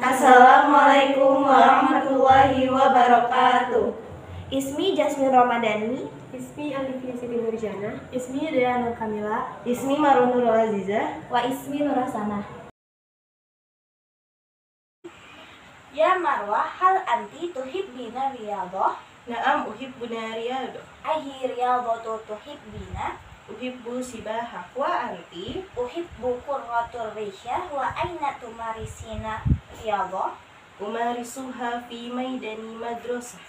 Assalamualaikum warahmatullahi wabarakatuh. Ismi Jasmine Ramadhani. Ismi Alifia Siti Nurjana. Ismi Dea Nur Kamila. Ismi Marun Nurul Aziza. Wa ismi Nurasana. Ya Marwah, hal anti tuhibbina riyadhah? Naam uhibbuna riyadhah. Ahi riyadhatu tuhibbina? Uhibbu sibahah wa anti? Uhibbu qurratur risyah wa aina tumarisina riyadhah? Umarisuha fi maidani madrasah.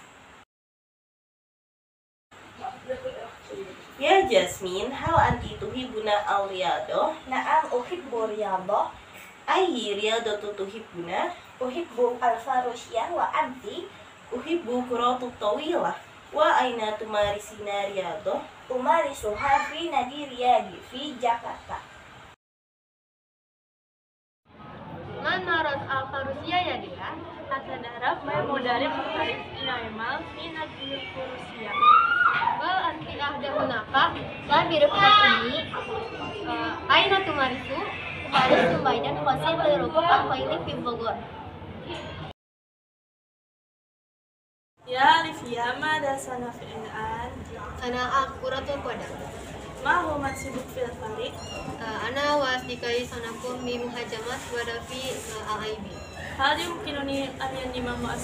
Ya Jasmine, hal anti tuhibbuna al riyadhah? Naam uhibbu riyadhah? Ayyi riyadhatu tuhibbuna? Uhibbu al-farusyah wa anti? Uhibbu kuratu tawilah. Wa aina tumarisina riyadhah? Umarisuha fi nadi riyadi fi Jakarta. Al-farusiyah ya dia? Hatta darab may mudarib mutarif inaimal fi nadil farusiyah. Wal anti ahda hunaka la birufat ini aina tumarisu Tumarisu baidan qasim liruku al-faili fi Bogor. Ya Alifia, mada sana fi'lan? Ana akuratul qadam. Ma huwa mansibuk fil farik? Ana wa asdikai sanakum bi muhajamat wa dafi al-aibi. Hal yumkinuni an yanima ma